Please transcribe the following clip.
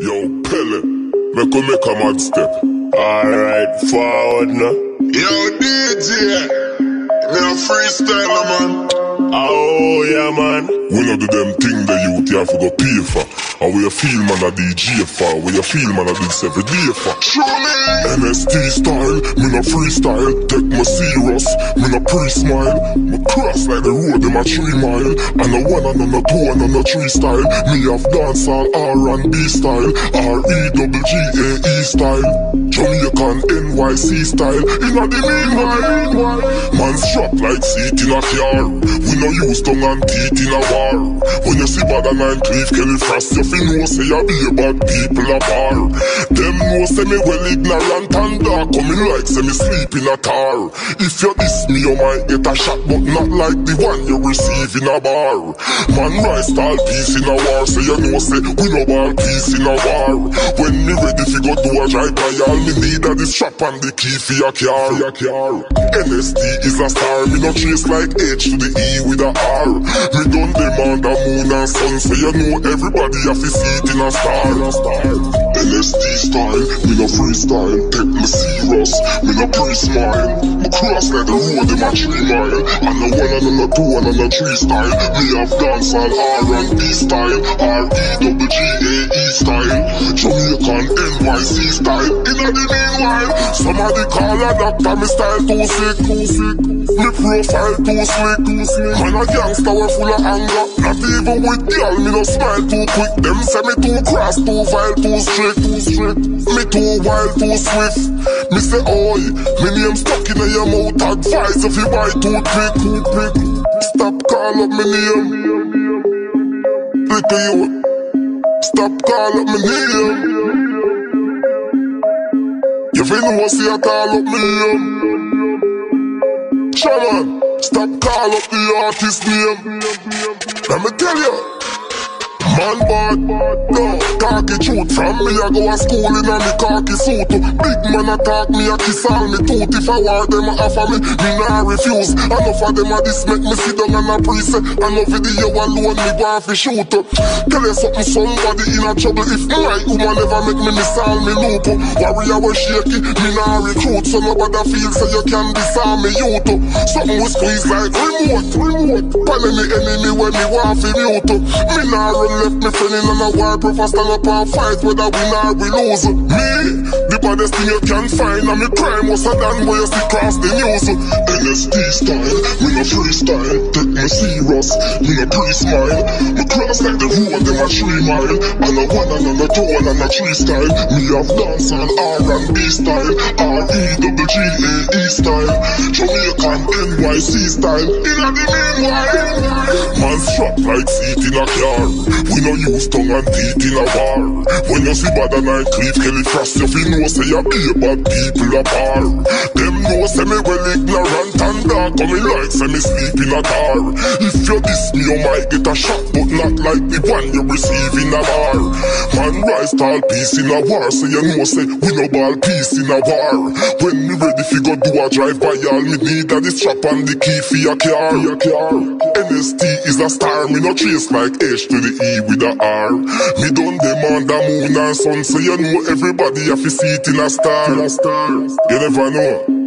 Yo, Pele, make a make a mad step. Alright, forward now. Yo, DJ, me a freestyler, man. Oh, yeah, man. We know do them thing the youth you have to go pay for. And we a feel man a DJ for. We a feel man a this every day for. Show me. NST style, me no freestyle. Take me serious, me no pre-smile. Me cross like the road, them a three mile. And a one and a two and a three style. Me have dancehall R&B style. R-E-double-G-A-E style. Jamaican NYC style. Inna the meanwhile, man strap like seat in a car. We no use tongue and teeth in a war. When you see bad and nine Cleve Kelly you feel know say you be a bad people a bar. Them know say me well ignorant and dark, coming like say me sleep in a car. If you diss me, you might get a shot, but not like the one you receive in a bar. Man rise tall peace in a war, so you know say we no ball peace in a war. When me ready fi go do a drive by, all me need a this strap and the key for your car. NST is a star, me no trace like H to the E with a R. Me done demand a moon and sun, so you know everybody have to see it in a star. NST style, me no freestyle, take me serious, me no pre-smile. Me cross like the road, them a three mile, and the one and the two and the three style. Me have dancehall R&B style, R-E-double-G-A-E style, Jamaican NYC style. Inna the meanwhile, somebody call a doctor, me style too sick, too sick. Me profile too slick, too slick. Man a gangster, we full of anger. Not even with girl, me no smile too quick. Them say me too cross, too vile, too strict, too strict. Me too wild, too swift. Me say, oi, me name stuck in your mouth. Advice if you buy too quick, too quick. Stop call up me name. Little you. Stop call up me name. You feel no see I call up me name. Shaman, stop call up the artist name. Let me tell you. Man bad, no, cocky truth From me I go a school in a me cocky suit. Big man attack me a kiss all me tooth. If I war them a offer me, me nah refuse. Enough of them a this make me sit down and a priest Enough video alone me go off shoot. Tell you something somebody in a trouble. If my woman never make me miss all me loop. Warrior was shaky, me nah recruit. So nobody feel so you can disarm me youth Something we squeeze like remote, remote. Pan any enemy when me want fi mute. Me nah run left me in on a war Prefer stand up and fight whether we win or we lose. Me, the baddest thing you can find And me crime was a done where you see cross the news. NST style, me no freestyle Take me serious, me no pre-smile. Me cross like the road, them a three mile. And a one and a two and a three style. Me have dance on R&B style. R-E-double-G-A-E style. Jamaican NYC style. In the meanwhile Man strap like seat in a car we no use tongue and teeth in a war. When you see bad and I Cleve Kelly Frost, you feel no say you be a bad people a bar. Them know say me well ignorant and dark, coming like say me sleep in a car. If you diss me, you might get a shot, but not like the one you receive in a bar. Man rise tall peace in a war, so you know say we no ball peace in a war. When me ready fi go do a drive by, all me need a the strap and the key car. Your car. NST is a star, me no trace like H to the E with a R. Me done demand the moon and sun, so you know everybody have to see it in a star. You never know.